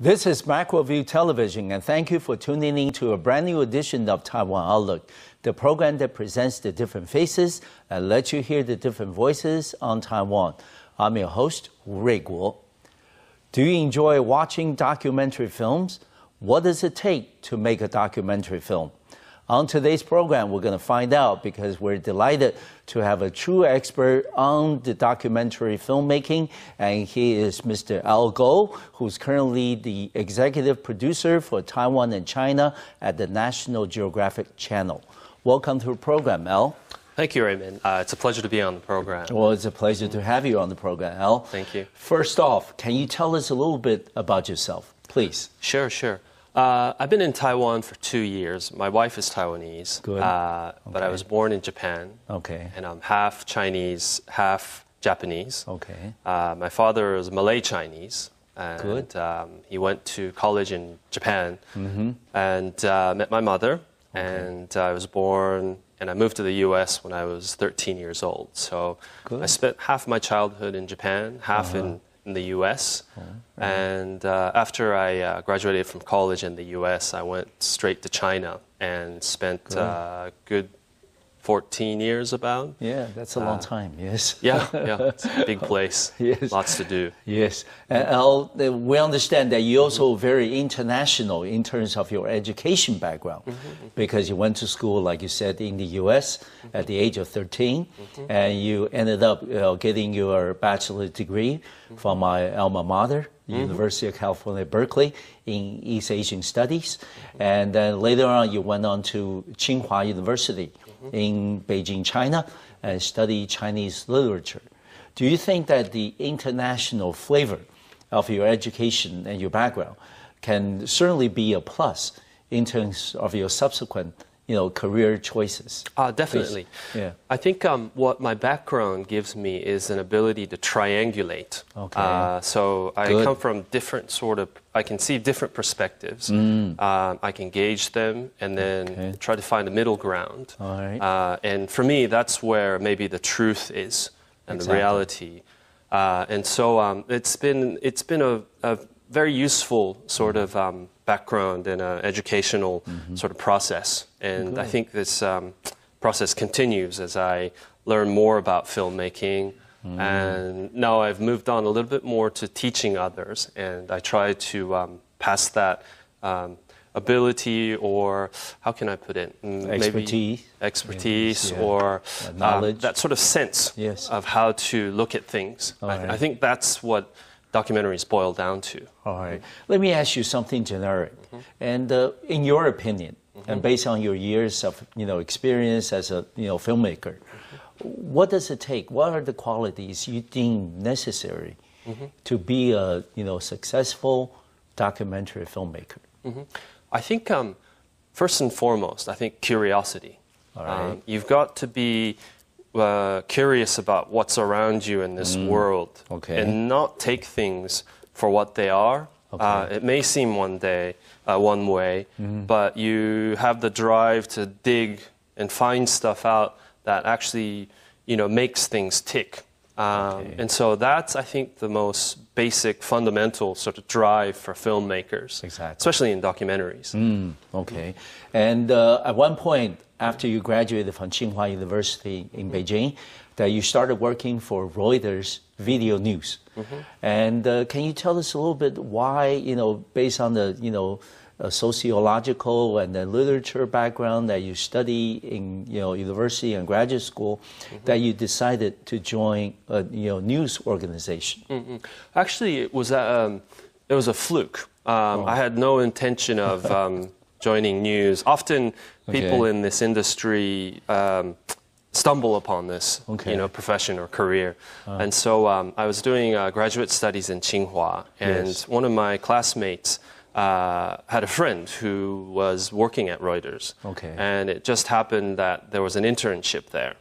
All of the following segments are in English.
This is Macroview Television, and thank you for tuning in to a brand new edition of Taiwan Outlook, the program that presents the different faces and lets you hear the different voices on Taiwan. I'm your host, Wu Guo. Do you enjoy watching documentary films? What does it take to make a documentary film? On today's program, we're going to find out because we're delighted to have a true expert on the documentary filmmaking, and he is Mr. Al Go, who's currently the executive producer for Taiwan and China at the National Geographic Channel. Welcome to the program, Al. Thank you, Raymond. Uh, it's a pleasure to be on the program. Well, it's a pleasure to have you on the program, Al. Thank you. First off, can you tell us a little bit about yourself, please? Sure, sure. Uh, I've been in Taiwan for two years. My wife is Taiwanese. Good. Uh, But I was born in Japan. Okay. And I'm half Chinese, half Japanese. Okay. Uh, my father is Malay Chinese. And Good. Um, he went to college in Japan Mm-hmm. and uh, met my mother. And I was born and I moved to the US when I was 13 years old. So I spent half my childhood in Japan, half in, in the US. And uh, after I uh, graduated from college in the US, I went straight to China and spent uh, good 14 years about. Yeah, that's a long uh, time, yes. Yeah, yeah, it's a big place. Yes. Lots to do. Yes, and uh, Al, uh, we understand that you're also very international in terms of your education background, mm-hmm, mm-hmm. because you went to school, like you said, in the U.S. at the age of 13, mm-hmm. and you ended up you know, getting your bachelor's degree from my alma mater, University of California, Berkeley, in East Asian Studies, and then later on you went on to Tsinghua University in Beijing, China, and study Chinese literature. Do you think that the international flavor of your education and your background can certainly be a plus in terms of your subsequent, you know, career choices? Uh, definitely. Yeah. I think um, what my background gives me is an ability to triangulate. Okay. Uh, so I Good. come from different sort of, I can see different perspectives. Mm. Um, I can gauge them and then Okay. try to find a middle ground. All right. Uh, and for me, that's where maybe the truth is and Exactly. the reality. Uh, and so um, it's been it's been a, a very useful sort of um, background and uh, educational Mm-hmm. sort of process. And I think this um, process continues as I learn more about filmmaking. Mm-hmm. And now I've moved on a little bit more to teaching others, and I try to um, pass that. Um, ability or how can I put it? Mm, maybe Expertise. expertise Yeah. or Uh, um, knowledge. that sort of sense Yes. of how to look at things. I, right. I think that's what documentaries boil down to. All right. Let me ask you something generic. And uh, in your opinion, and based on your years of you know experience as a you know filmmaker, what does it take? What are the qualities you deem necessary to be a you know successful documentary filmmaker? I think um, first and foremost, I think curiosity. All right. Um, you've got to be uh, curious about what's around you in this world, Mm. Okay. and not take things for what they are. Okay. Uh, it may seem one day uh, one way, Mm-hmm. but you have the drive to dig and find stuff out that actually, you know, makes things tick. Um, Okay. And so that's, I think, the most basic, fundamental sort of drive for filmmakers, Exactly. especially in documentaries. Okay. And uh, at one point, after you graduated from Tsinghua University in Beijing, that you started working for Reuters Video News. And uh, can you tell us a little bit why, you know, based on the, you know, uh, sociological and the literature background that you study in, you know, university and graduate school, that you decided to join a, you know, news organization? Actually, it was a, um, it was a fluke. Um, I had no intention of um, joining news. Often, people Okay. in this industry um, stumble upon this, Okay. you know, profession or career. And so, um, I was doing uh, graduate studies in Tsinghua, and Yes. one of my classmates. Uh, had a friend who was working at Reuters, Okay. and it just happened that there was an internship there.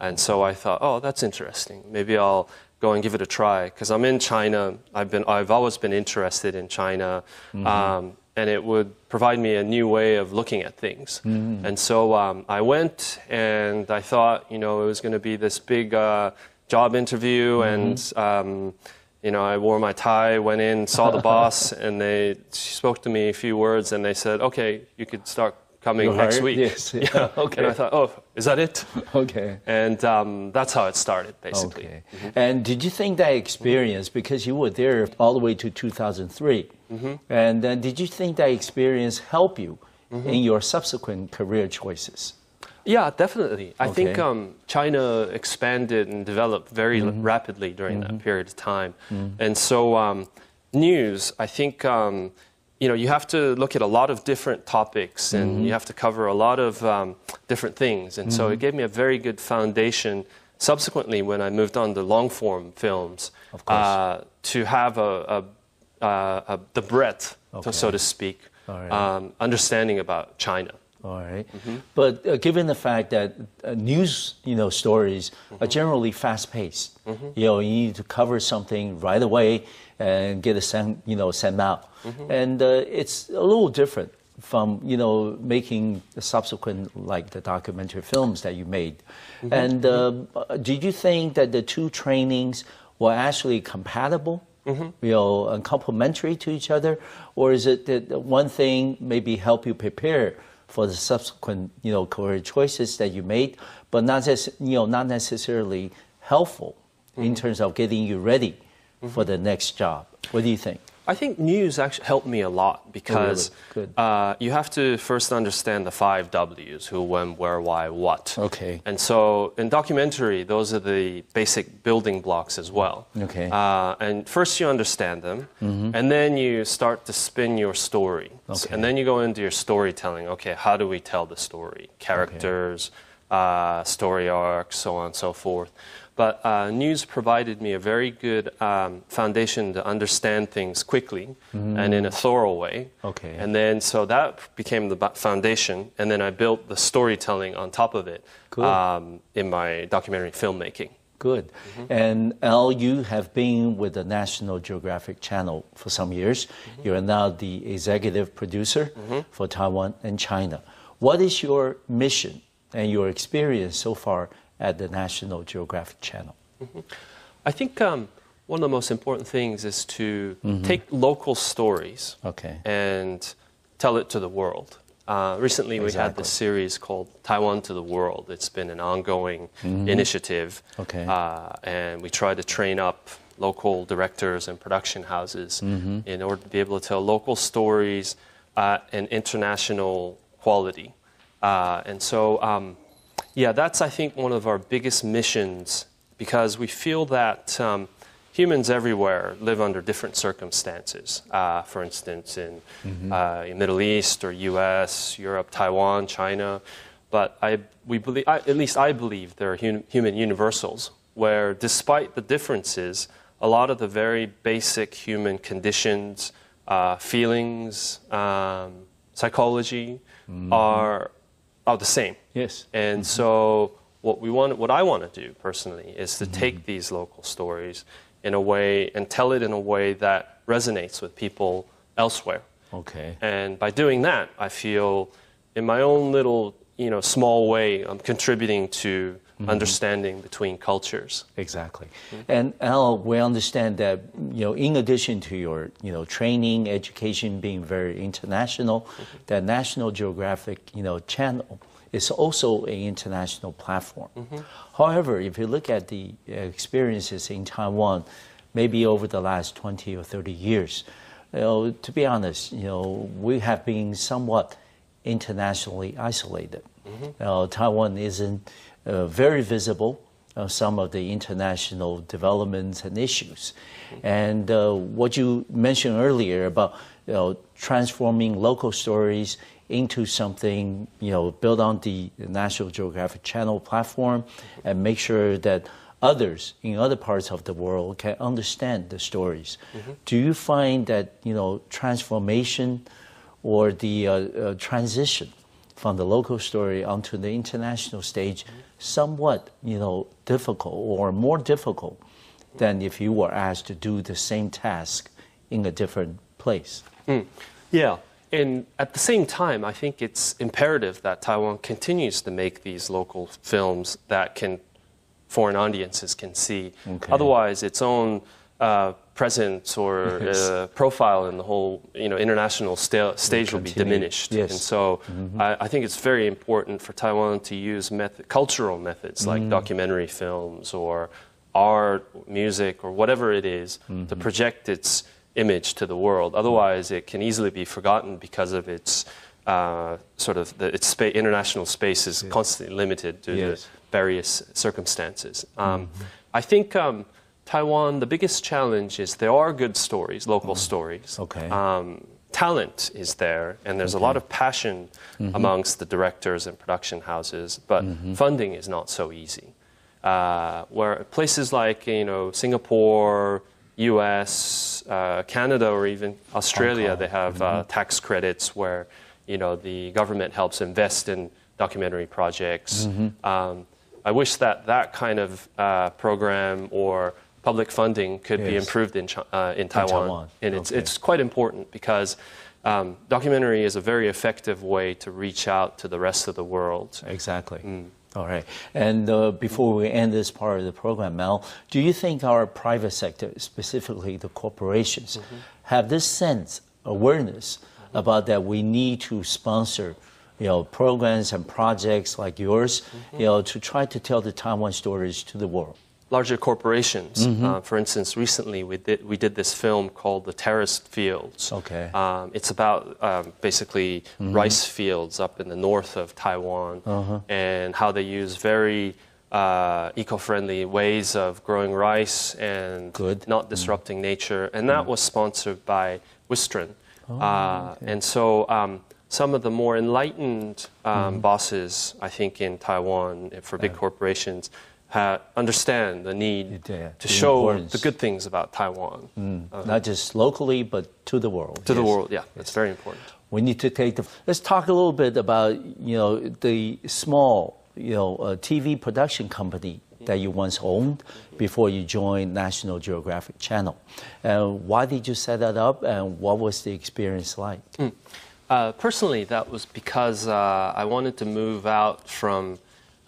And so I thought, oh, that's interesting. Maybe I'll go and give it a try because I'm in China. I've been, I've always been interested in China, um, and it would provide me a new way of looking at things. And so um, I went, and I thought, you know, it was going to be this big uh, job interview, and um, you know, I wore my tie, went in, saw the boss, and they spoke to me a few words, and they said, "Okay, you could start coming next week." Yes. Yeah. Okay. And I thought, "Oh, is that it?" Okay. And um, that's how it started, basically. Okay. And did you think that experience, because you were there all the way to 2003, and then did you think that experience helped you in your subsequent career choices? Yeah, definitely. I think um, China expanded and developed very l- rapidly during that period of time, and so um, news. I think um, you know you have to look at a lot of different topics, and you have to cover a lot of um, different things, and so it gave me a very good foundation. Subsequently, when I moved on to long form films, Of course. uh, to have a, a, a, a the breadth, Okay. so to speak, right. um, understanding about China. All right. But uh, given the fact that uh, news, you know, stories are generally fast-paced, you know, you need to cover something right away and get it sent, you know, sent out, and uh, it's a little different from you know making the subsequent like the documentary films that you made. And uh, did you think that the two trainings were actually compatible? you know, and complementary to each other, or is it that one thing maybe help you prepare for the subsequent, you know, career choices that you made, but not just, you know, not necessarily helpful in mm-hmm. terms of getting you ready mm-hmm. for the next job? What do you think? I think news actually helped me a lot because Good. uh, you have to first understand the five W's who, when, where, why, what. Okay. And so in documentary, those are the basic building blocks as well. Okay. Uh, and first you understand them, and then you start to spin your story. Okay. And then you go into your storytelling. Okay, how do we tell the story? Characters, uh, story arcs, so on and so forth. But uh, news provided me a very good um, foundation to understand things quickly and in a thorough way. Okay. And then, so that became the foundation, and then I built the storytelling on top of it Cool. um, in my documentary filmmaking. Good. And Al, you have been with the National Geographic Channel for some years. You are now the executive producer for Taiwan and China. What is your mission and your experience so far at the National Geographic Channel? I think um, one of the most important things is to Mm-hmm. take local stories Okay. and tell it to the world. Uh, recently, we had Exactly. this series called Taiwan to the World. It's been an ongoing initiative. Mm-hmm. Okay. Uh, and we try to train up local directors and production houses Mm-hmm. in order to be able to tell local stories at an international quality. Uh, and so, um, yeah, that's, I think, one of our biggest missions because we feel that um, humans everywhere live under different circumstances. Uh, for instance, in, uh, in Middle East or U.S., Europe, Taiwan, China. But I, we believe, I, at least I believe, there are hum, human universals where, despite the differences, a lot of the very basic human conditions, uh, feelings, um, psychology are, are the same. Yes. And mm-hmm. so, what we want, what I want to do personally, is to take mm-hmm. these local stories in a way and tell it in a way that resonates with people elsewhere. Okay. And by doing that, I feel, in my own little, you know, small way, I'm contributing to Mm-hmm. understanding between cultures. Exactly. Mm-hmm. And Al, we understand that you know, in addition to your you know training, education being very international, mm-hmm. that National Geographic you know channel is also an international platform. However, if you look at the experiences in Taiwan, maybe over the last twenty or thirty years, you know, to be honest, you know, we have been somewhat internationally isolated. Uh, Taiwan isn't very visible uh, some of the international developments and issues. And uh, what you mentioned earlier about you know, transforming local stories into something you know built on the National Geographic Channel platform, and make sure that others in other parts of the world can understand the stories. Do you find that you know transformation or the uh, uh, transition from the local story onto the international stage somewhat you know difficult or more difficult than if you were asked to do the same task in a different place Yeah. And at the same time, I think it's imperative that Taiwan continues to make these local films that can foreign audiences can see. Okay. Otherwise, its own uh, presence or Yes. uh, profile in the whole you know international sta- stage will be diminished. Yes. And so I, I think it's very important for Taiwan to use method, cultural methods like documentary films or art, music, or whatever it is to project its image to the world. Otherwise, it can easily be forgotten because of its uh, sort of the, its spa- international space is constantly limited due Yes. to various circumstances. Um, I think um, Taiwan, the biggest challenge is there are good stories, local stories. Okay. Um, talent is there, and there's a lot of passion amongst the directors and production houses, but funding is not so easy. Uh, where places like you know Singapore, U.S., uh, Canada, or even Australia, they have uh, tax credits where you know the government helps invest in documentary projects. Um, I wish that that kind of uh, program or public funding could be improved in, Chi- uh, in Taiwan. Taiwan. And it's, Okay. it's quite important because um, documentary is a very effective way to reach out to the rest of the world. Exactly. All right. And uh, before we end this part of the program, Mel, do you think our private sector, specifically the corporations, have this sense, awareness about that we need to sponsor, you know, programs and projects like yours, you know, to try to tell the Taiwan stories to the world? Larger corporations, Mm-hmm. uh, for instance, recently we did, we did this film called The Terraced Fields. Okay. Um, it's about um, basically Mm-hmm. rice fields up in the north of Taiwan Uh-huh. and how they use very uh, eco-friendly ways of growing rice and Good. Mm-hmm. not disrupting nature. And that was sponsored by Wistron. Oh, uh, And so um, some of the more enlightened um, Mm-hmm. bosses, I think, in Taiwan for big corporations, ha- understand the need Yeah, to the show importance. the good things about Taiwan Not just locally, but to the world. to the world. Yeah, that's very important. We need to take the. Let's talk a little bit about you know the small you know uh, TV production company that you once owned before you joined National Geographic Channel. And why did you set that up, and what was the experience like? Uh, personally, that was because uh, I wanted to move out from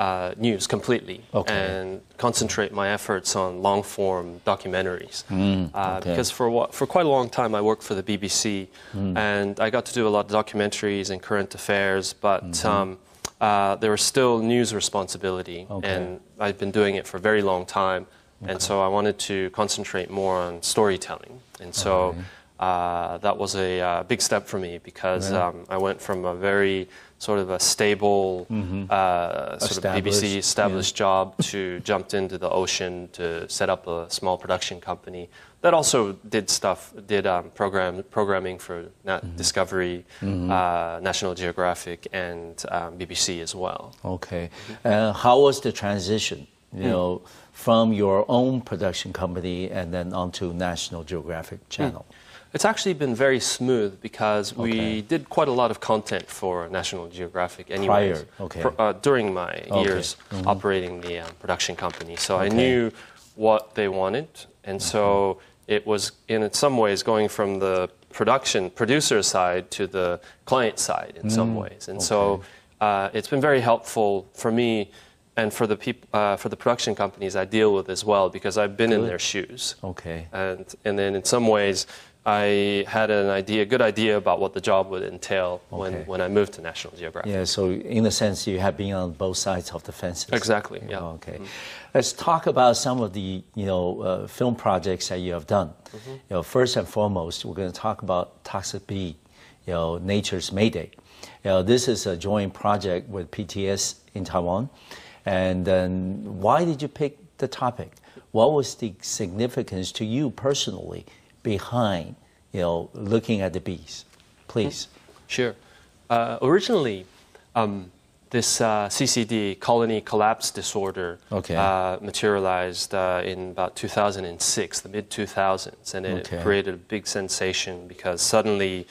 uh, news completely Okay. and concentrate my efforts on long form documentaries. uh, Mm, okay. Because for, for quite a long time, I worked for the BBC Mm. and I got to do a lot of documentaries and current affairs, but Mm-hmm. um, uh, there was still news responsibility. Okay. And I'd been doing it for a very long time. And so I wanted to concentrate more on storytelling. And so uh, that was a uh, big step for me because um, I went from a very sort of a stable, uh, sort of BBC established job to jumped into the ocean to set up a small production company that also did stuff, did um, program programming for Na- Discovery, uh, National Geographic, and um, BBC as well. Okay, uh, how was the transition? You know, from your own production company and then onto National Geographic Channel. It's actually been very smooth because we did quite a lot of content for National Geographic anyways. Prior, okay. pr- uh, during my Okay. Mm-hmm. years operating the um, production company. So I knew what they wanted. And so Mm-hmm. it was, in some ways, going from the production, producer side to the client side in some ways. And so Mm, uh, it's been very helpful for me and for the, peop- uh, for the production companies I deal with as well because I've been in their shoes Okay. and and then in some ways I had an idea, a good idea about what the job would entail when, Okay. when I moved to National Geographic. Yeah, so in a sense, you have been on both sides of the fences. Exactly, yeah. Mm-hmm. Okay. Let's talk about some of the you know uh, film projects that you have done. Mm-hmm. You know, first and foremost, we're going to talk about Toxic Bee, you know, Nature's Mayday. You know, this is a joint project with PTS in Taiwan. And then, why did you pick the topic? What was the significance to you personally behind, you know, looking at the bees? Please. Sure. Uh, originally, um, this uh, CCD, colony collapse disorder, Okay. uh, materialized uh, in about 2006, the mid 2000s, and it Okay. created a big sensation because suddenly,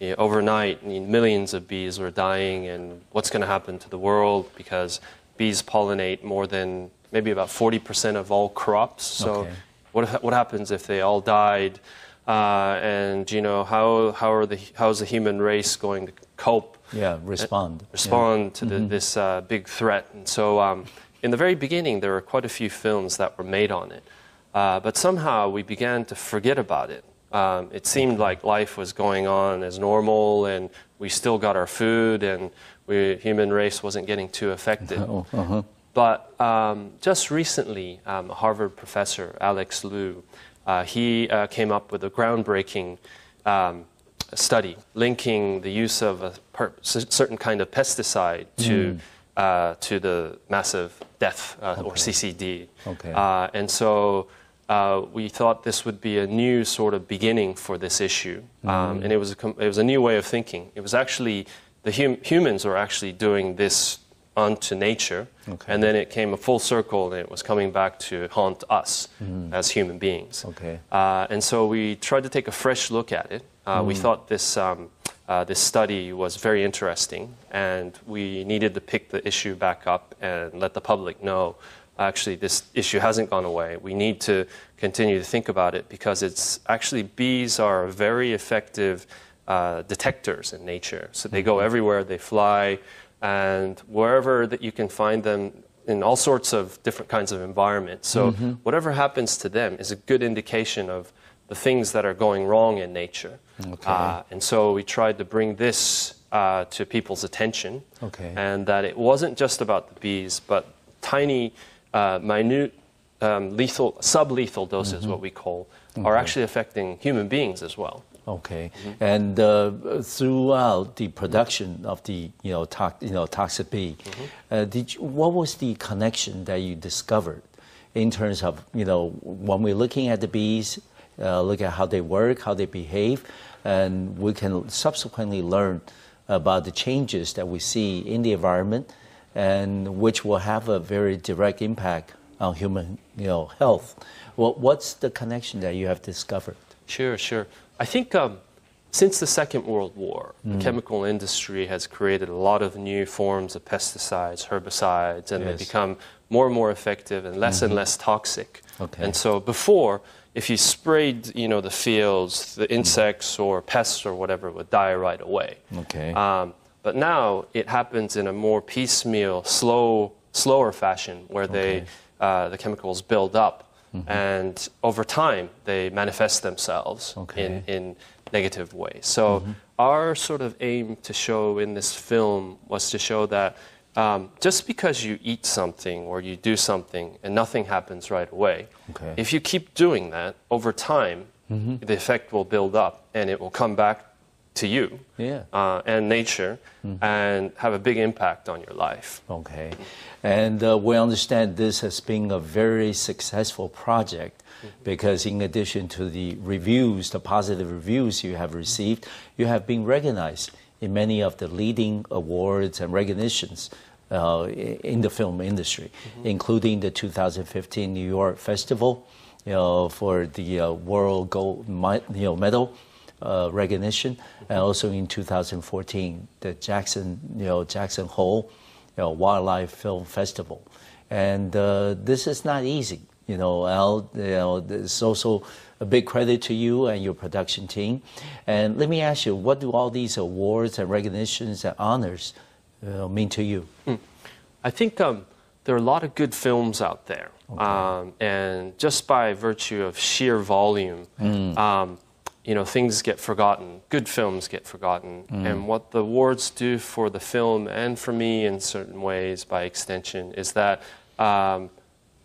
you know, overnight, I mean, millions of bees were dying, and what's going to happen to the world because bees pollinate more than maybe about 40% of all crops. So, Okay. What, what happens if they all died? Uh, and you know how how are the how is the human race going to cope Yeah, respond. Yeah. respond to the, this uh, big threat. And so, um, in the very beginning, there were quite a few films that were made on it. Uh, but somehow we began to forget about it. Um, it seemed like life was going on as normal, and we still got our food, and we human race wasn't getting too affected. Oh, uh-huh. But um, just recently, um, Harvard professor, Alex Lu, uh, he uh, came up with a groundbreaking um, study linking the use of a per- certain kind of pesticide to, uh, to the massive death uh, or CCD. Okay. Uh, and so uh, we thought this would be a new sort of beginning for this issue. Um, and it was, a, com- it was a new way of thinking. It was actually, the hum- humans were actually doing this onto nature. Okay. And then it came a full circle and it was coming back to haunt us as human beings. Okay. Uh, and so we tried to take a fresh look at it. Uh, We thought this, um, uh, this study was very interesting, and we needed to pick the issue back up and let the public know actually this issue hasn't gone away. We need to continue to think about it because it's actually bees are very effective uh, detectors in nature. So they go everywhere, they fly, and wherever that you can find them in all sorts of different kinds of environments. So whatever happens to them is a good indication of the things that are going wrong in nature. Okay. Uh, and so we tried to bring this uh, to people's attention, Okay. and that it wasn't just about the bees, but tiny, uh, minute, um, lethal, sublethal doses, Mm-hmm. what we call, are actually affecting human beings as well. Okay, and uh, throughout the production of the you know, tox, you know toxic bee, uh, did you, what was the connection that you discovered in terms of you know when we're looking at the bees, uh, look at how they work, how they behave, and we can subsequently learn about the changes that we see in the environment, and which will have a very direct impact on human you know health. What, what's the connection that you have discovered? Sure, sure. I think um, since the Second World War, the chemical industry has created a lot of new forms of pesticides, herbicides, and Yes. they become more and more effective and less and less toxic. Okay. And so before, if you sprayed, you know, the fields, the insects or pests or whatever would die right away. Okay. Um, but now it happens in a more piecemeal, slow, slower fashion where they, uh, the chemicals build up. Mm-hmm. And over time, they manifest themselves Okay. in, in negative ways. So, mm-hmm. our sort of aim to show in this film was to show that um, just because you eat something or you do something and nothing happens right away, Okay. if you keep doing that over time, mm-hmm. the effect will build up and it will come back to you Yeah. uh, and nature and have a big impact on your life. Okay. And uh, we understand this has been a very successful project because, in addition to the reviews, the positive reviews you have received, you have been recognized in many of the leading awards and recognitions. Uh, in the film industry, including the 2015 New York Festival, you know, for the uh, World Gold you know, Medal uh, recognition, and also in 2014 the Jackson, you know, Jackson Hole, you know, Wildlife Film Festival, and uh, this is not easy. You know, Al, you know, it's also a big credit to you and your production team. And let me ask you, what do all these awards and recognitions and honors uh, mean to you? I think um, there are a lot of good films out there. Um, and just by virtue of sheer volume, um, you know, things get forgotten. Good films get forgotten. And what the awards do for the film and for me in certain ways, by extension, is that, um,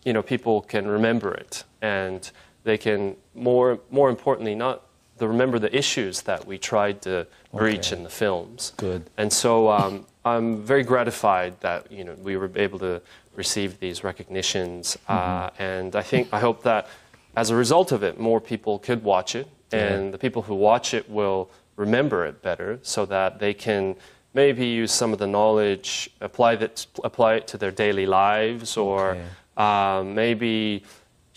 you know, people can remember it. And they can, more, more importantly, not the, remember the issues that we tried to reach Okay. in the films. Good. And so um, I'm very gratified that you know we were able to receive these recognitions, uh, and I think I hope that as a result of it, more people could watch it, and the people who watch it will remember it better, so that they can maybe use some of the knowledge, apply that, apply it to their daily lives, or Okay. um, maybe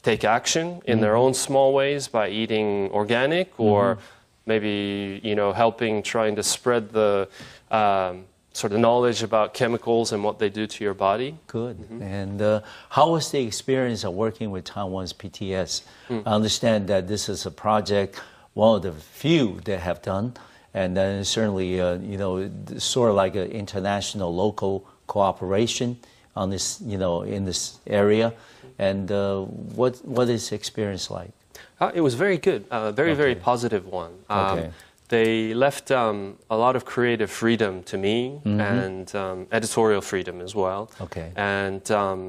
take action in their own small ways by eating organic or maybe you know helping trying to spread the um, sort of knowledge about chemicals and what they do to your body Good. And uh, how was the experience of working with Taiwan's PTS? Hmm. I understand that this is a project, one of the few they have done, and then certainly, uh, you know, sort of like an international local cooperation on this, you know, in this area. And uh, what what is the experience like? Uh, it was very good, uh, very very positive one. Um, Okay. They left um, a lot of creative freedom to me Mm-hmm. and um, editorial freedom as well. Okay. And um,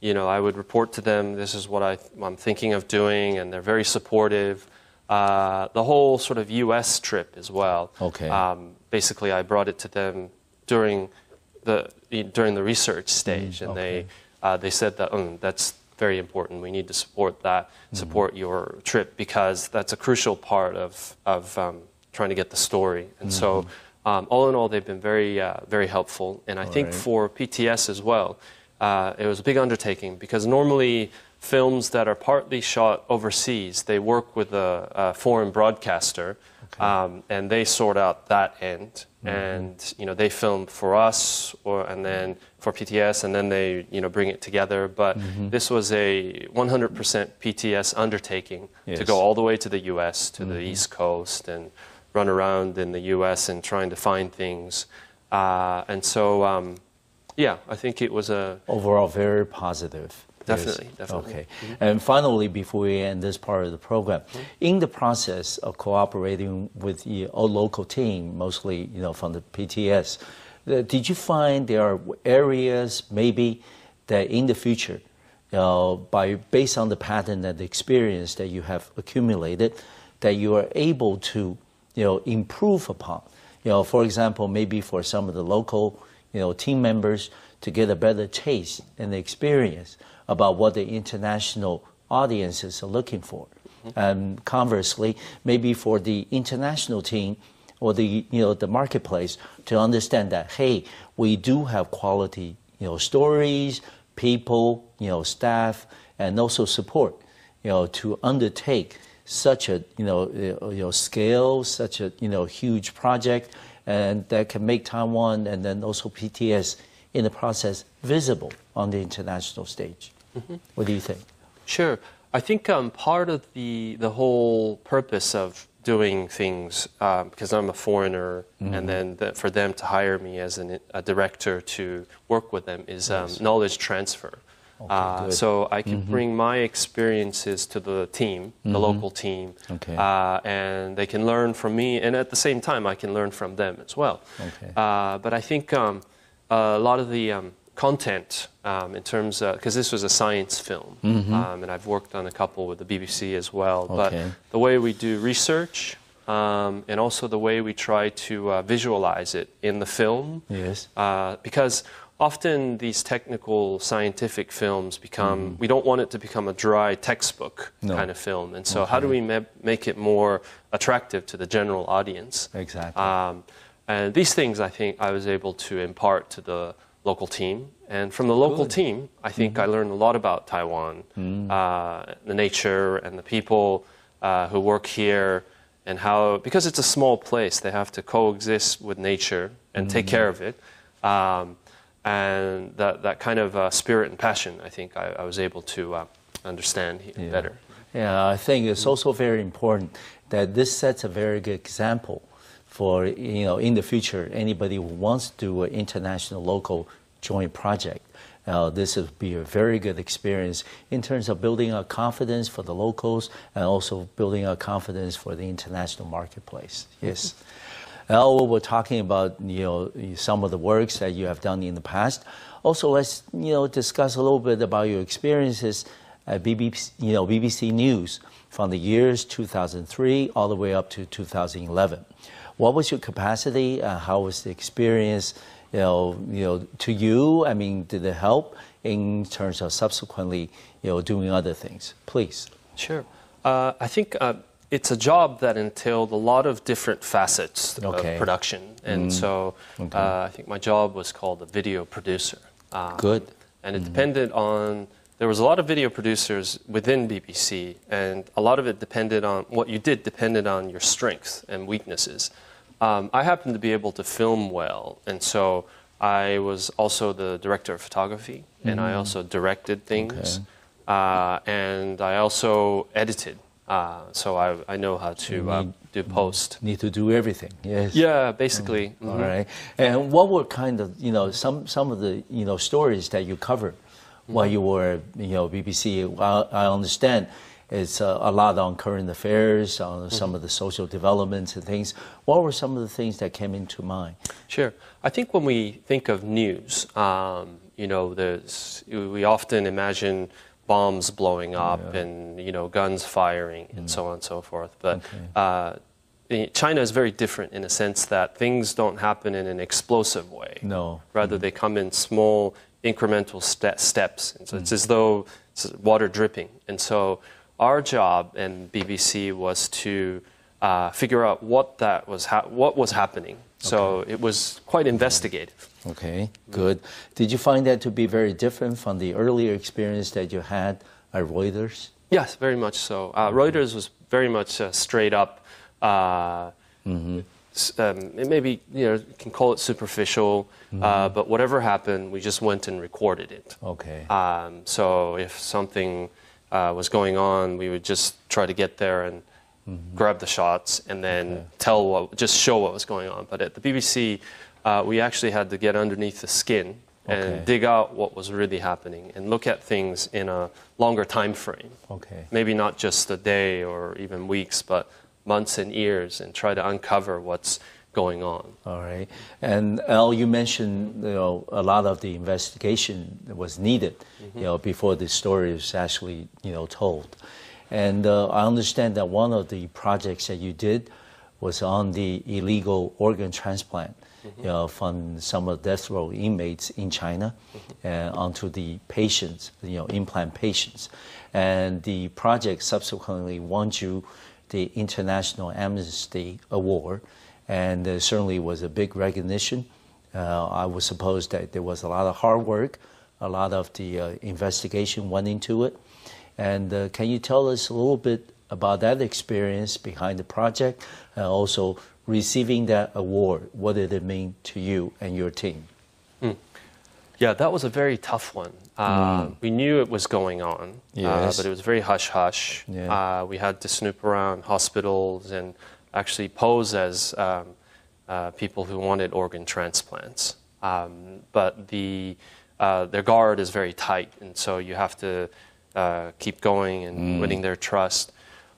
you know, I would report to them, this is what I, I'm thinking of doing, and they're very supportive. Uh, the whole sort of U.S. trip as well. Okay. Um, basically, I brought it to them during the during the research stage, and Mm, okay. they uh, they said that "Mm, that's very important. We need to support that, Mm-hmm. support your trip because that's a crucial part of of um, trying to get the story. And so, Mm-hmm. um, all in all, they've been very uh, very helpful. And I think right. for PTS as well, uh, it was a big undertaking because normally films that are partly shot overseas, they work with a, a foreign broadcaster, um, and they sort out that end. And you know they film for us, or and then for PTS, and then they you know bring it together. But this was a 100% PTS undertaking to go all the way to the U.S. to the East Coast and run around in the U.S. and trying to find things. Uh, and so, um, yeah, I think it was a Overall, very positive. Definitely, Yes. definitely. Okay. And finally, before we end this part of the program, in the process of cooperating with the local team, mostly you know from the PTS, uh, did you find there are areas maybe that in the future, you know, by based on the pattern and the experience that you have accumulated, that you are able to you know improve upon? You know, for example, maybe for some of the local you know team members to get a better taste and experience about what the international audiences are looking for. Mm-hmm. And conversely, maybe for the international team or the you know the marketplace to understand that hey, we do have quality you know stories, people, you know staff, and also support you know to undertake such a you know you know scale, such a you know huge project, and that can make Taiwan and then also PTS in the process visible on the international stage. What do you think? Sure. I think um, part of the the whole purpose of doing things um, because I'm a foreigner, Mm-hmm. and then the, for them to hire me as an, a director to work with them is um, knowledge transfer. Uh, so I can bring my experiences to the team, the local team, Okay. uh, and they can learn from me, and at the same time I can learn from them as well. Okay. Uh, but I think um, a lot of the um, content um, in terms of because this was a science film, um, and I've worked on a couple with the BBC as well. Mm-hmm. Okay. But the way we do research um, and also the way we try to uh, visualize it in the film, Yes. uh, because often these technical scientific films become we don't want it to become a dry textbook Mm-hmm. No. kind of film, and so how do we ma- make it more attractive to the general audience? Exactly. Um, and these things, I think, I was able to impart to the local team. And from the local Good. team, I think I learned a lot about Taiwan, uh, the nature and the people uh, who work here, and how, because it's a small place, they have to coexist with nature and take care of it. Um, and that, that kind of uh, spirit and passion, I think I, I was able to uh, understand Yeah. better. Yeah, I think it's also very important that this sets a very good example for you know in the future anybody who wants to do an international local joint project. Uh, this will be a very good experience in terms of building our confidence for the locals and also building our confidence for the international marketplace. Yes. Now we're talking about you know some of the works that you have done in the past. Also, let's you know discuss a little bit about your experiences at BBC, you know BBC News from the years 2003 all the way up to 2011. What was your capacity? Uh, how was the experience? You know, you know, to you. I mean, did it help in terms of subsequently, you know, doing other things? Please. Sure. Uh, I think uh, it's a job that entailed a lot of different facets Okay. of production. And so Okay. uh, I think my job was called a video producer. Um, Good. And it depended on, there was a lot of video producers within BBC, and a lot of it depended on, what you did depended on your strengths and weaknesses. Um, I happened to be able to film well, and so I was also the director of photography, and I also directed things, uh, and I also edited Uh, so I, I know how to uh, do post. Need to do everything. Yes. Yeah, basically. Mm-hmm. All right. And what were kind of you know some some of the you know stories that you covered while you were you know BBC? I, I understand it's uh, a lot on current affairs, on some of the social developments and things. What were some of the things that came into mind? Sure. I think when we think of news, um, you know, there's, we often imagine bombs blowing up and you know guns firing and so on and so forth. But uh, China is very different in a sense that things don't happen in an explosive way. No. Rather, they come in small incremental ste- steps. And so it's as though it's water dripping. And so our job in BBC was to uh, figure out what that was ha- what was happening. So it was quite investigative. Okay, good. Did you find that to be very different from the earlier experience that you had at Reuters? Yes, very much so. Uh, Reuters was very much uh, straight up. Uh, s- um, it maybe you know can call it superficial, uh, but whatever happened, we just went and recorded it. Okay. Um, so if something uh, was going on, we would just try to get there and grab the shots and then tell what, just show what was going on. But at the BBC, uh, we actually had to get underneath the skin and Okay. dig out what was really happening and look at things in a longer time frame. Okay. Maybe not just a day or even weeks, but months and years, and try to uncover what's going on. All right. And Al, you mentioned you know a lot of the investigation that was needed, you know, before the story is actually you know told. And uh, I understand that one of the projects that you did was on the illegal organ transplant, you know, from some of the death row inmates in China, and onto the patients, you know, implant patients. And the project subsequently won you the International Amnesty Award and uh, certainly was a big recognition. Uh, I would suppose that there was a lot of hard work, a lot of the uh, investigation went into it. And uh, can you tell us a little bit about that experience behind the project and also receiving that award? What did it mean to you and your team? Yeah, that was a very tough one. Uh, We knew it was going on, uh, but it was very hush hush. Yeah. Uh, we had to snoop around hospitals and actually pose as um, uh, people who wanted organ transplants. Um, but the uh, their guard is very tight, and so you have to uh, keep going and winning their trust.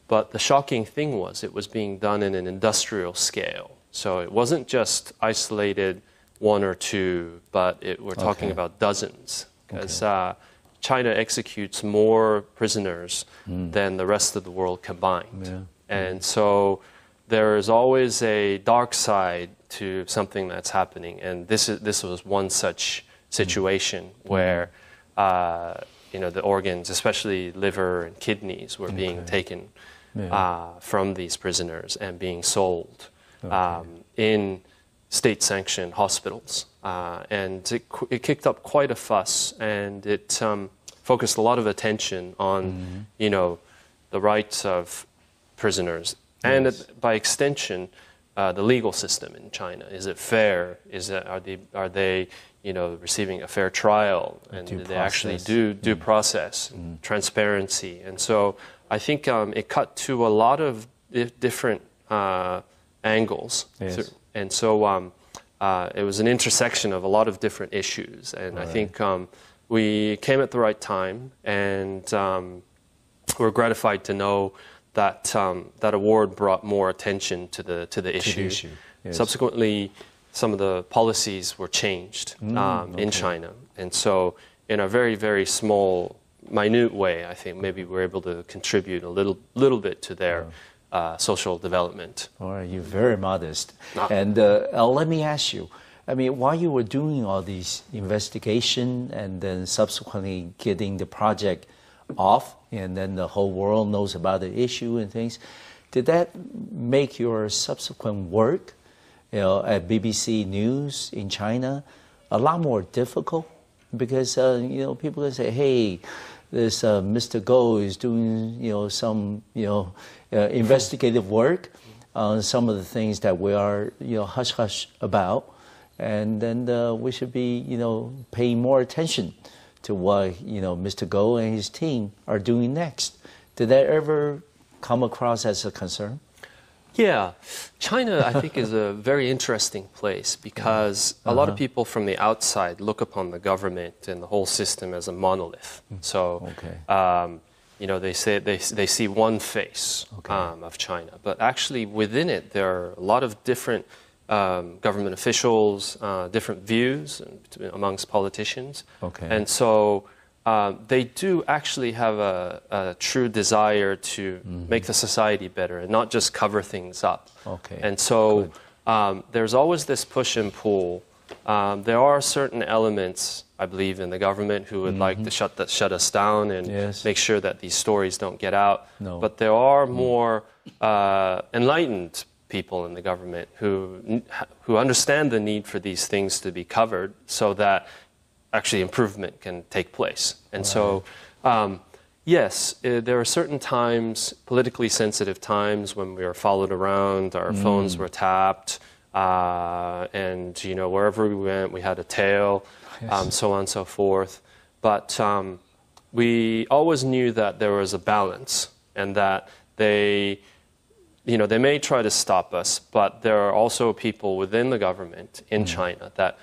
But the shocking thing was it was being done in an industrial scale. So it wasn't just isolated one or two, but it, we're talking Okay. about dozens. Because uh, China executes more prisoners than the rest of the world combined. Yeah. And so there is always a dark side to something that's happening. And this, is, this was one such situation where uh, you know, the organs, especially liver and kidneys, were being taken Yeah. uh, from these prisoners and being sold um, in state sanctioned hospitals. Uh, and it, it kicked up quite a fuss and it um, focused a lot of attention on, you know, the rights of prisoners and Yes. it- by extension, uh, the legal system in China. Is it fair? Is it, are, they, are they, you know, receiving a fair trial? And Due do they actually process. Mm. do due process, and transparency? And so I think um, it cut to a lot of di- different uh, angles. Yes. And so um, uh, it was an intersection of a lot of different issues. And I think um, we came at the right time, and um, we're gratified to know that um, that award brought more attention to the to the issue. issue, yes. Subsequently, some of the policies were changed Mm, um, in China, and so in a very very small, minute way, I think maybe we're able to contribute a little little bit to their uh, social development. All right, you're very modest. Ah. And uh, let me ask you, I mean, while you were doing all these investigation and then subsequently getting the project off, and then the whole world knows about the issue and things, did that make your subsequent work, you know, at BBC News in China, a lot more difficult? Because uh, you know, people can say, "Hey, this uh, Mr. Go is doing you know some you know uh, investigative work on some of the things that we are you know hush hush about, and then uh, we should be you know paying more attention to what you know Mr. Go and his team are doing next. Did that ever come across as a concern? Yeah, China, I think, is a very interesting place because a lot of Uh-huh. people from the outside look upon the government and the whole system as a monolith. So, Mm. Okay. um, you know, they say they, they see one face Okay. um, of China, but actually within it, there are a lot of different um, government officials, uh, different views amongst politicians. Okay. And so um, they do actually have a, a true desire to make the society better and not just cover things up. Okay, And so um, there's always this push and pull. Um, there are certain elements, I believe, in the government who would like to shut, the, shut us down and Yes. make sure that these stories don't get out. No. But there are more uh, enlightened people in the government who, who understand the need for these things to be covered so that actually improvement can take place. And so, um, yes, uh, there are certain times, politically sensitive times, when we are followed around, our phones were tapped, uh, and you know wherever we went, we had a tail, um, so on and so forth. But um, we always knew that there was a balance, and that they you know, they may try to stop us, but there are also people within the government in China that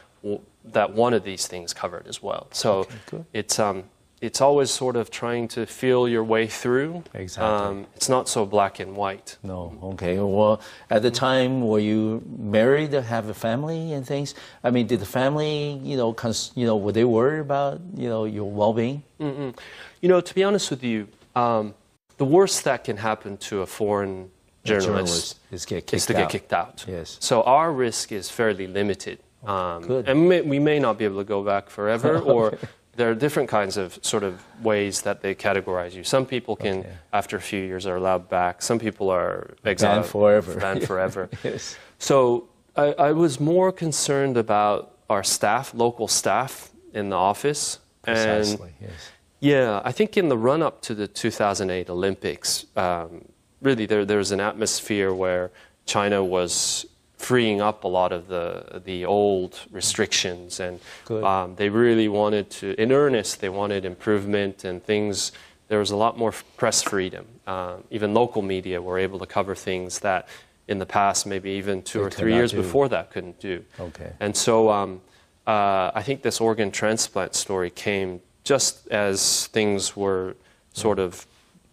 w- one of these things covered as well. So good. it's um, it's always sort of trying to feel your way through. Exactly. Um, it's not so black and white. No. Okay. Well, at the time, were you married, have a family, and things? I mean, did the family, you know, cons- you know, were they worried about, you know, your well-being? You know, to be honest with you, um, the worst that can happen to a foreign journalist, is get is to get kicked out. Yes. So our risk is fairly limited. Um, good. And may, we may not be able to go back forever, or there are different kinds of sort of ways that they categorize you. Some people can, Okay. after a few years, are allowed back. Some people are exiled forever. Banned forever. Yes. So I, I was more concerned about our staff, local staff in the office, and Precisely. Yes. yeah, I think in the run up to the 2008 Olympics, um, really there, there was an atmosphere where China was freeing up a lot of the, the old restrictions. And um, they really wanted to, in earnest, they wanted improvement and things. There was a lot more press freedom. Um, even local media were able to cover things that in the past, maybe even two They or three years do. before that, couldn't do. Okay. And so um, uh, I think this organ transplant story came just as things were sort of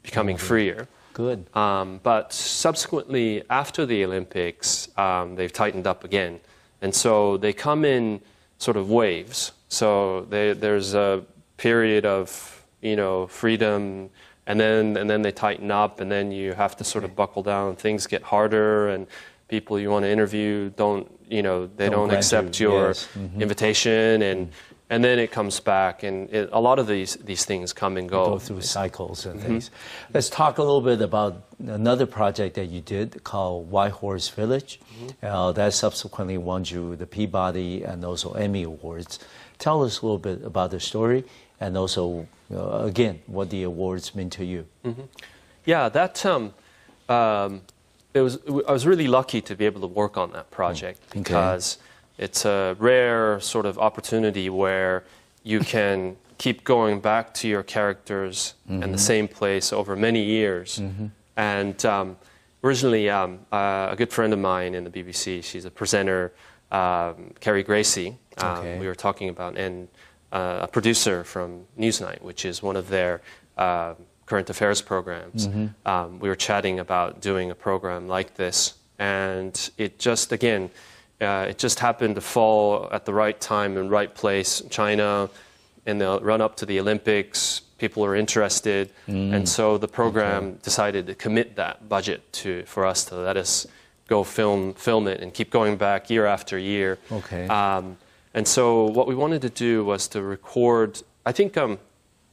becoming freer. Good. Um, but subsequently, after the Olympics, um, they've tightened up again. And so they come in sort of waves. So they, there's a period of, you know, freedom, and then, and then they tighten up, and then you have to sort of buckle down. Things get harder, and people you want to interview don't, you know, they Don't don't, accept you, your yes. Mhm. invitation, and, and then it comes back. And it, a lot of these, these things come and go. Go through cycles and things. Let's talk a little bit about another project that you did called White Horse Village. Mm-hmm. Uh, that subsequently won you the Peabody and also Emmy Awards. Tell us a little bit about the story and also, uh, again, what the awards mean to you. Yeah, that um, um, it was. I was really lucky to be able to work on that project Okay. because it's a rare sort of opportunity where you can keep going back to your characters in the same place over many years. And um, originally, um, uh, a good friend of mine in the BBC, she's a presenter, um, Carrie Gracie. Um, Okay. We were talking about and uh, a producer from Newsnight, which is one of their uh, current affairs programs. Um, we were chatting about doing a program like this, and it just again, uh, it just happened to fall at the right time and right place. China, in the run up to the Olympics, people are interested, and so the program decided to commit that budget to for us to let us go film film it and keep going back year after year. Okay. Um, and so what we wanted to do was to record. I think um,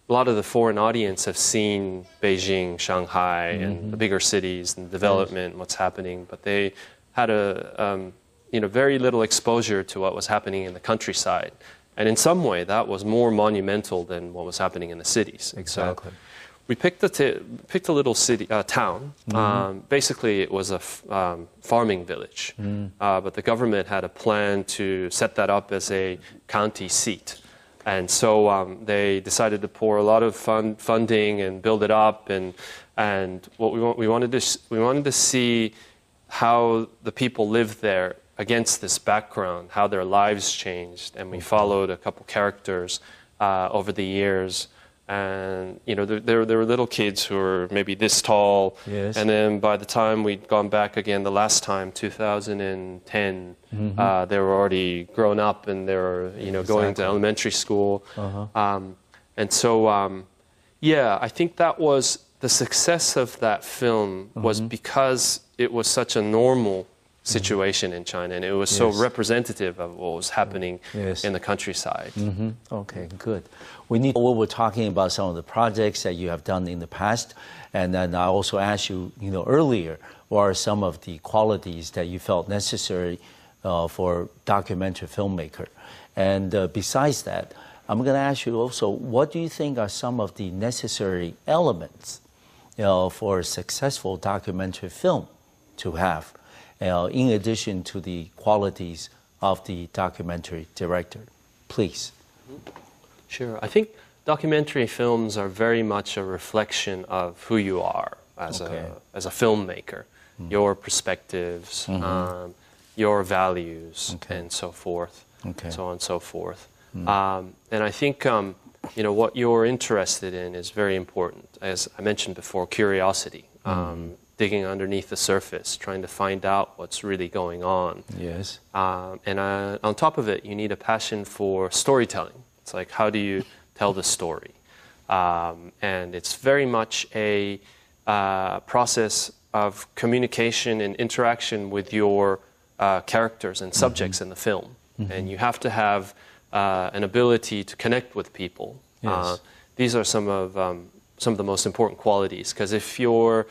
a lot of the foreign audience have seen Beijing, Shanghai, and the bigger cities and development, and what's happening, but they had a um, you know very little exposure to what was happening in the countryside. And in some way, that was more monumental than what was happening in the cities. So Exactly. we picked a, t- picked a little city, uh, town. Mm-hmm. Um, basically, it was a f- um, farming village. Mm. Uh, but the government had a plan to set that up as a county seat. And so um, they decided to pour a lot of fund, funding and build it up. And and what we, want, we, wanted to, s- we wanted to see how the people lived there against this background, how their lives changed, and we followed a couple characters uh, over the years. And you know, there, there, there were little kids who were maybe this tall, Yes. and then by the time we'd gone back again the last time, 2010, uh, they were already grown up and they were you know going to elementary school. Um, and so, um, yeah, I think that was the success of that film was because it was such a normal situation in China and it was so representative of what was happening Yes. in the countryside. Okay, good. We need. We were talking about some of the projects that you have done in the past, and then I also asked you, you know, earlier, what are some of the qualities that you felt necessary uh, for documentary filmmaker? And uh, besides that, I'm going to ask you also, what do you think are some of the necessary elements, you know, for a successful documentary film to have, know, in addition to the qualities of the documentary director? Please. Sure. I think documentary films are very much a reflection of who you are as, Okay. a, as a filmmaker, your perspectives, um, your values, Okay. and so forth, Okay. so on and so forth. Um, and I think um, you know what you're interested in is very important. As I mentioned before, curiosity, um, digging underneath the surface, trying to find out what's really going on. Yes. Um, and uh, on top of it, you need a passion for storytelling. It's like, how do you tell the story? Um, and it's very much a uh, process of communication and interaction with your uh, characters and subjects in the film. And you have to have uh, an ability to connect with people. Yes. Uh, these are some of, um, some of the most important qualities. Because if your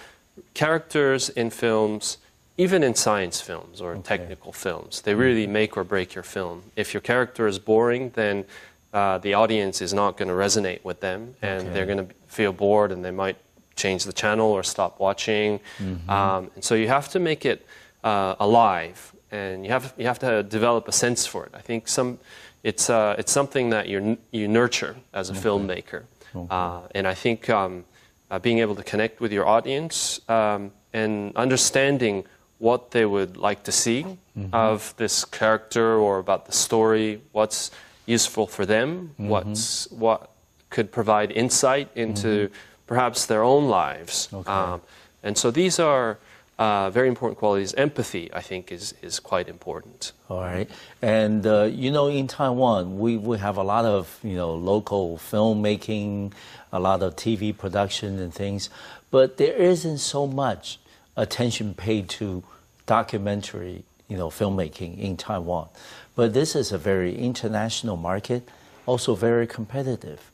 characters in films, even in science films or technical films, they really make or break your film. If your character is boring, then uh, the audience is not going to resonate with them, and Okay. they're going to feel bored, and they might change the channel or stop watching. Um, and so you have to make it uh, alive, and you have you have to develop a sense for it. I think some it's uh, it's something that you you nurture as a filmmaker, uh, and I think um, uh, being able to connect with your audience um, and understanding what they would like to see of this character or about the story, what's useful for them, what's what could provide insight into perhaps their own lives. Okay. Um, and so these are uh, very important qualities. Empathy, I think, is, is quite important. All right. And, uh, you know, in Taiwan, we, we have a lot of, you know, local filmmaking, a lot of TV production and things, but there isn't so much attention paid to documentary, you know, filmmaking in Taiwan. But this is a very international market, also very competitive.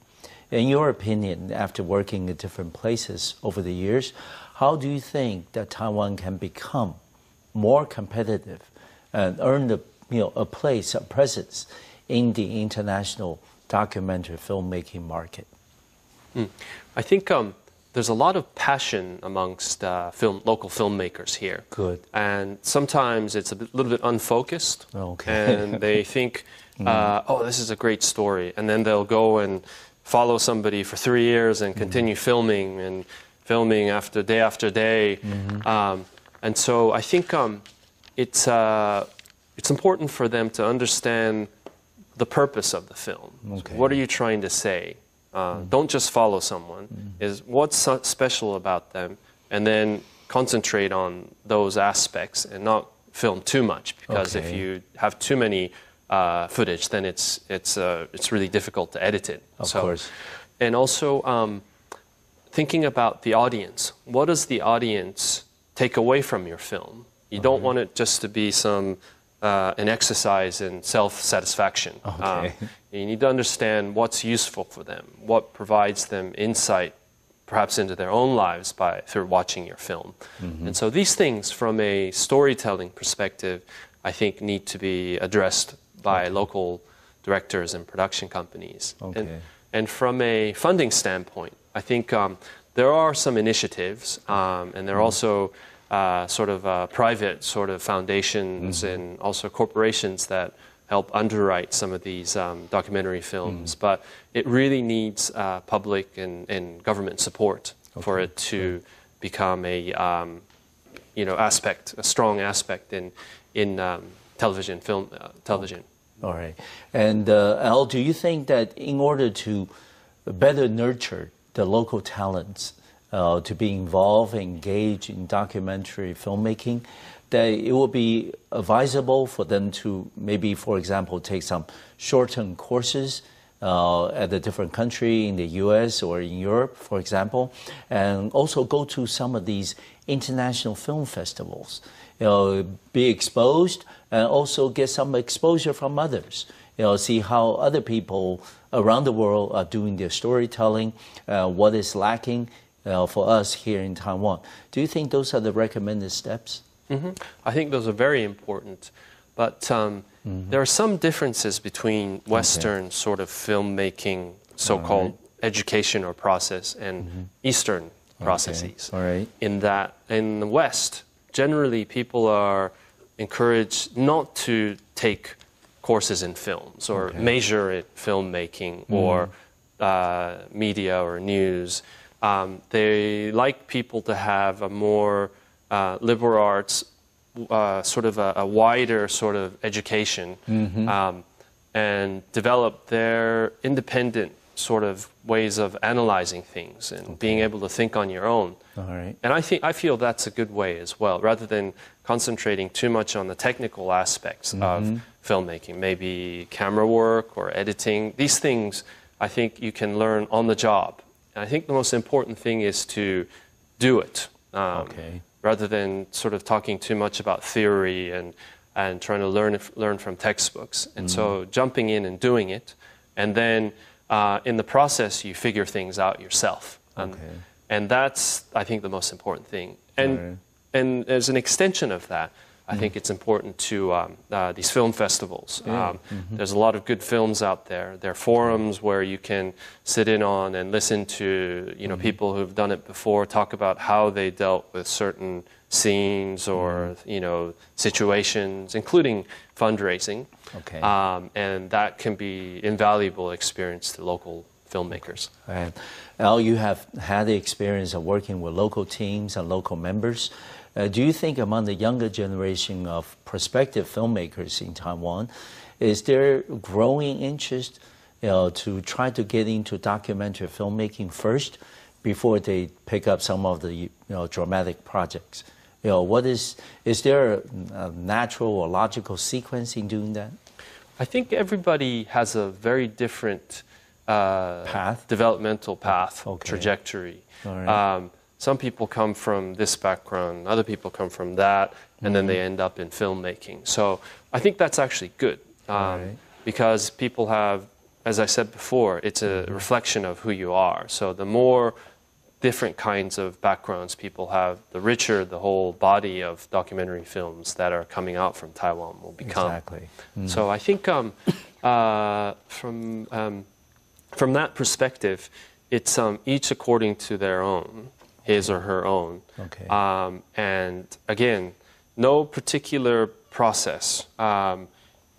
In your opinion, after working in different places over the years, how do you think that Taiwan can become more competitive and earn the, you know, a place, a presence in the international documentary filmmaking market? I think um, there's a lot of passion amongst uh, film, local filmmakers here. Good. And sometimes it's a bit, little bit unfocused. Okay. And they think, uh, oh, this is a great story. And then they'll go and follow somebody for three years and continue filming and filming after day after day. Um, and so I think um, it's, uh, it's important for them to understand the purpose of the film. So what are you trying to say? Uh, Don't just follow someone. Is what's so special about them, and then concentrate on those aspects and not film too much. Because if you have too many uh, footage, then it's it's uh, it's really difficult to edit it. Of course. And also um, thinking about the audience. What does the audience take away from your film? You don't want it just to be some uh, an exercise in self-satisfaction. Okay. Um, you need to understand what's useful for them, what provides them insight, perhaps into their own lives by through watching your film. And so these things, from a storytelling perspective, I think need to be addressed by local directors and production companies. Okay. And, and from a funding standpoint, I think um, there are some initiatives, um, and there are also uh, sort of uh, private sort of foundations and also corporations that help underwrite some of these um, documentary films. But it really needs uh, public and, and government support for it to become a um, you know aspect, a strong aspect in in um, television, film, uh, television. All right. And uh, Al, do you think that in order to better nurture the local talents uh, to be involved, engaged in documentary filmmaking, that it would be advisable for them to maybe, for example, take some short-term courses uh, at a different country in the U.S. or in Europe, for example, and also go to some of these international film festivals. You know, be exposed and also get some exposure from others. You know, see how other people around the world are doing their storytelling, uh, what is lacking uh, for us here in Taiwan. Do you think those are the recommended steps? Mm-hmm. I think those are very important. But um, mm-hmm. there are some differences between Western okay. sort of filmmaking, so called right. education or process, and mm-hmm. Eastern processes. Okay. All right. In that, in the West, generally people are encouraged not to take courses in films or okay. major in filmmaking mm. or uh, media or news. Um, they like people to have a more uh, liberal arts, uh, sort of a, a, wider sort of education, mm-hmm. um, and develop their independent sort of ways of analyzing things and okay. being able to think on your own. All right. And I think I feel that's a good way as well, rather than concentrating too much on the technical aspects mm-hmm. of filmmaking, maybe camera work or editing. These things I think you can learn on the job. I think the most important thing is to do it. Um, okay. Rather than sort of talking too much about theory and, and trying to learn, learn from textbooks. And mm-hmm. so jumping in and doing it, and then uh, in the process, you figure things out yourself. And, okay. and that's, I think, the most important thing. And, right. and as an extension of that, I think it's important to um, uh, these film festivals. Yeah. Um, mm-hmm. There's a lot of good films out there. There are forums where you can sit in on and listen to you know mm-hmm. people who've done it before talk about how they dealt with certain scenes or mm. you know situations, including fundraising. Okay. Um, and that can be invaluable experience to local filmmakers. Right. Al, you have had the experience of working with local teams and local members. Uh, do you think among the younger generation of prospective filmmakers in Taiwan, is there growing interest you know, to try to get into documentary filmmaking first before they pick up some of the you know, dramatic projects? You know, what is, is there a, natural or logical sequence in doing that? I think everybody has a very different uh, path, developmental path, okay. trajectory. Right. Um, some people come from this background, other people come from that, and mm-hmm. then they mm-hmm. end up in filmmaking. So I think that's actually good um, right. because people have, as I said before, it's a mm-hmm. reflection of who you are. So the more different kinds of backgrounds people have, the richer the whole body of documentary films that are coming out from Taiwan will become. Exactly. Mm. So I think um, uh, from um, from that perspective, it's um, each according to their own his or her own. Okay. Um, and again, no particular process. Um,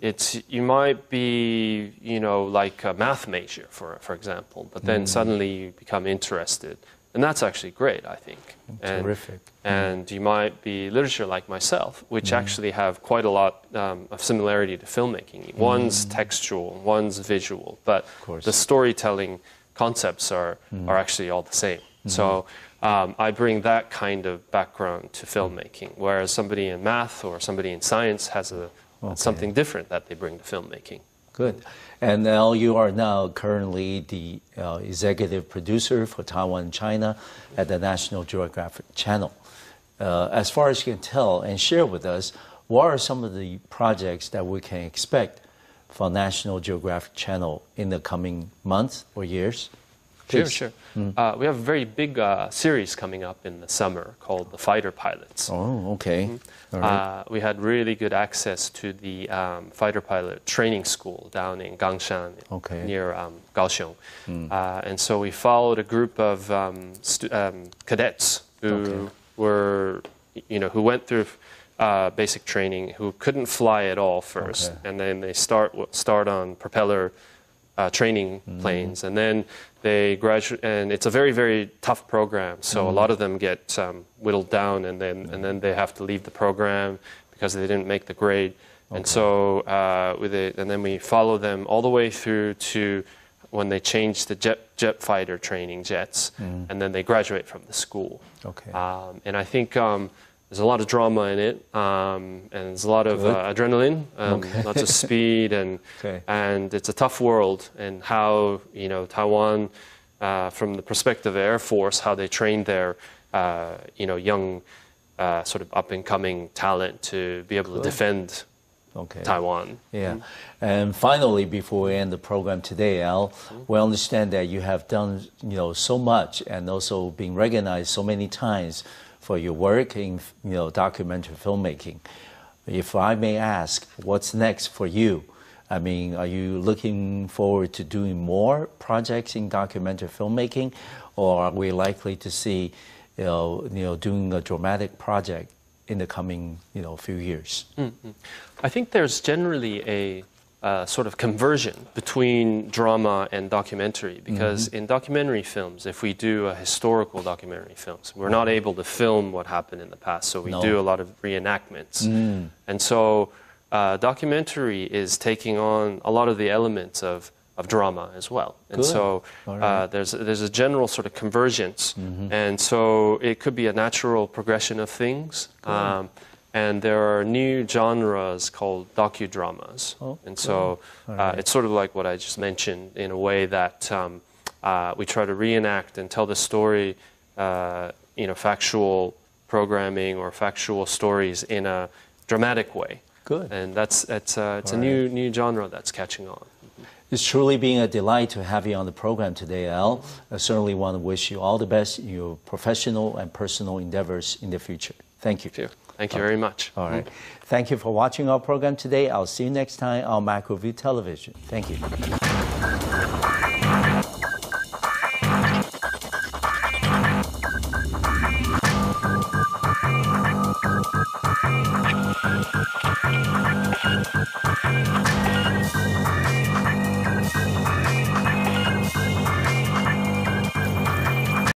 it's you might be you know like a math major for for example, but then mm. suddenly you become interested, and that's actually great, I think. And, Terrific. And mm. you might be literature like myself, which mm. actually have quite a lot um, of similarity to filmmaking. One's mm. textual, one's visual, but the storytelling concepts are mm. are actually all the same. So um, I bring that kind of background to filmmaking, whereas somebody in math or somebody in science has a, okay. something different that they bring to filmmaking. Good. And now you are now currently the uh, executive producer for Taiwan China at the National Geographic Channel. Uh, as far as you can tell and share with us, what are some of the projects that we can expect from National Geographic Channel in the coming months or years? Sure, sure. Mm. Uh, we have a very big uh, series coming up in the summer called the Fighter Pilots. Oh, okay. Mm-hmm. Right. Uh, we had really good access to the um, fighter pilot training school down in Gangshan, okay. near um, Kaohsiung. Mm. and so we followed a group of um, stu- um, cadets who okay. were, you know, who went through uh, basic training, who couldn't fly at all first, okay. and then they start start on propeller uh, training planes, and then they graduate, and it's a very very tough program. So a lot of them get um, whittled down, and then and then they have to leave the program because they didn't make the grade. And so uh, with it, and then we follow them all the way through to when they change the jet jet fighter training jets, and then they graduate from the school. Okay. Um, and I think um, there's a lot of drama in it, um, and there's a lot of uh, adrenaline, um, Okay. lots of speed, and Okay. and it's a tough world. And how you know Taiwan, uh, from the perspective of Air Force, how they train their uh, you know young uh, sort of up and coming talent to be able to defend Okay. Taiwan. Yeah. And finally, before we end the program today, Al, we understand that you have done, you know, so much and also been recognized so many times for your work in, you know, documentary filmmaking. If I may ask, what's next for you? I mean, are you looking forward to doing more projects in documentary filmmaking, or are we likely to see, you know, you know, doing a dramatic project in the coming, you know, few years? Mm-hmm. I think there's generally a uh, sort of conversion between drama and documentary because in documentary films, if we do a historical documentary films, we're not able to film what happened in the past, so we No. do a lot of reenactments. And so uh, documentary is taking on a lot of the elements of, of drama as well. And Good. so uh, right. there's, there's a general sort of convergence. And so it could be a natural progression of things. Um, and there are new genres called docudramas. Oh, and so uh, right. it's sort of like what I just mentioned in a way that um, uh, we try to reenact and tell the story, uh, you know, factual programming or factual stories in a dramatic way. Good. And that's, it's, uh, it's a All new, new genre that's catching on. It's truly been a delight to have you on the program today, Al. I certainly want to wish you all the best in your professional and personal endeavors in the future. Thank you. Thank you. Thank you very much. All right. Mm. Thank you for watching our program today. I'll see you next time on Macroview Television. Thank you.